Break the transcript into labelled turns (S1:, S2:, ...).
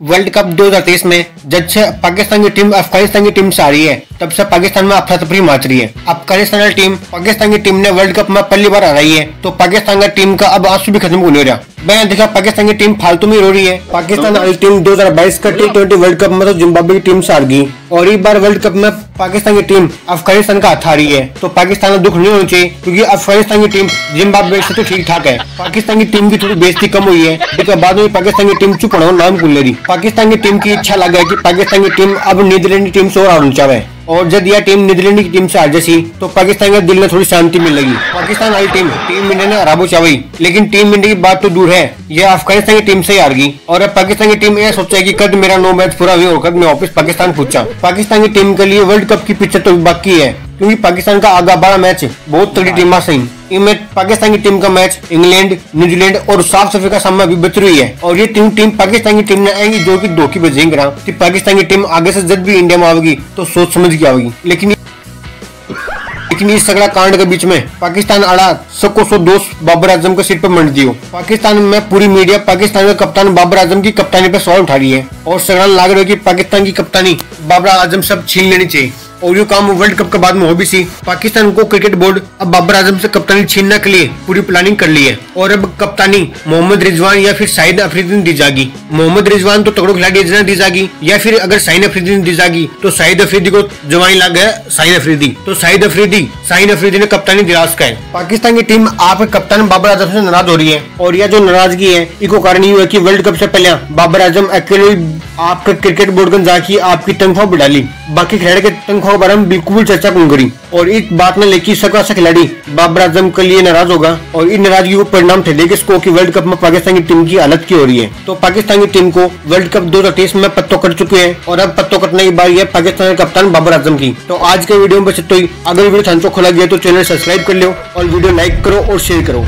S1: World cup 2023 में जब से पाकिस्तान की टीम, अफ़गानिस्तान की टीम से आ रही है, तब से पाकिस्तान में अफरा तफरी मच रही है। अफ़गानिस्तान टीम, पाकिस्तान की टीम ने वर्ल्ड कप में पहली बार आ रही है तो पाकिस्तान का टीम का अब आँसू भी खत्म नहीं हो रहा? मैंने देखा पाकिस्तान की टीम फालतू में रो रही है। पाकिस्तान वाली टीम 2022 का टी ट्वेंटी वर्ल्ड कप में तो जिम्बाब्वे की टीम से हार गई। और एक बार वर्ल्ड कप में पाकिस्तान की टीम अफ़गानिस्तान का हाथ रही है। तो पाकिस्तान को दुख नहीं होना चाहिए, क्योंकि अफ़गानिस्तान की टीम जिम्बाब्वे से तो ठीक ठाक है। पाकिस्तान की टीम की थोड़ी बेजती कम हुई है। लेकिन बाद में पाकिस्तान की टीम चुप रहा नाम रही पाकिस्तान की टीम की इच्छा लगा की पाकिस्तान की टीम अब नीदरलैंड की टीम से और आना चाहे। और जब यह टीम नीदरलैंड की टीम से हार जैसी तो पाकिस्तान के दिल में थोड़ी शांति मिल लगी पाकिस्तान वाली टीम टीम इंडिया ने हराबो चावी लेकिन टीम इंडिया की बात तो दूर है। यह अफ़गानिस्तान की टीम से हार गई। और अब पाकिस्तान की टीम यह सोचा की कद मेरा नो मैच पूरा हुई और कद मैं वापस पाकिस्तान पूछा पाकिस्तान की टीम के लिए वर्ल्ड कप की पिक्चर तो बाकी है। क्योंकि पाकिस्तान का आगा बड़ा मैच बहुत तगड़ी टीम सही। इनमें पाकिस्तान की टीम का मैच इंग्लैंड न्यूजीलैंड और साउथ अफ्रीका सामने अभी बच रही है। और ये तीन टीम पाकिस्तान की टीम ने आएँगी जो की धोखी की बजेंगे कि पाकिस्तान की टीम आगे से जब भी इंडिया में आएगी तो सोच समझ के आएगी लेकिन लेकिन इस सगड़ा कांड के बीच में पाकिस्तान आड़ा सबको सो दोस्त बाबर आज़म के सीट पर मंड दियो। पाकिस्तान में पूरी मीडिया पाकिस्तान के कप्तान बाबर आज़म की कप्तानी पर सवाल उठा रही है। और सगड़ा लाग रहा है कि पाकिस्तान की कप्तानी बाबर आज़म सब छीन लेनी चाहिए। और ये काम वर्ल्ड कप के बाद में हो भी सी। पाकिस्तान को क्रिकेट बोर्ड अब बाबर आज़म से कप्तानी छीनने के लिए पूरी प्लानिंग कर ली है। और अब कप्तानी मोहम्मद रिजवान या फिर शाहिद अफरीदी ने दी जाएगी मोहम्मद रिजवान तो तगड़ो खिलाड़ी दी जाएगी या फिर अगर शाहिद अफरीदी ने दी जाएगी तो शाहिद अफरीदी को जवानी लग गया शाहिद अफरीदी। तो शाहिद अफरीदी शाहिद अफरीदी ने कप्तानी दिलास का है। पाकिस्तान की टीम आप कप्तान बाबर आज़म से नाराज़ हो रही है। और यह जो नाराज़गी है इसको कारण ये हुआ की वर्ल्ड कप से पहले बाबर आज़म अकेले आपके क्रिकेट बोर्ड जाके आपकी तनख्वाह बढ़ा ली। बाकी खिलाड़ी के तनख्वाह के बारे में बिल्कुल चर्चा कौन करी? और इस बात में लेकी सका सा खिलाड़ी बाबर आज़म के लिए नाराज़ होगा और इन नाराज़गी को परिणाम थे लेकिन इसको की वर्ल्ड कप में पाकिस्तान की टीम की हालत की हो रही है? तो पाकिस्तान की टीम को वर्ल्ड कप दो में पत्तों कट चुके हैं और अब पत्तों कटने की बारी है पाकिस्तान के कप्तान बाबर आज़म की। तो आज के वीडियो में बस अगर वीडियो थान खोला गया तो चैनल सब्सक्राइब कर लो और वीडियो लाइक करो और शेयर करो।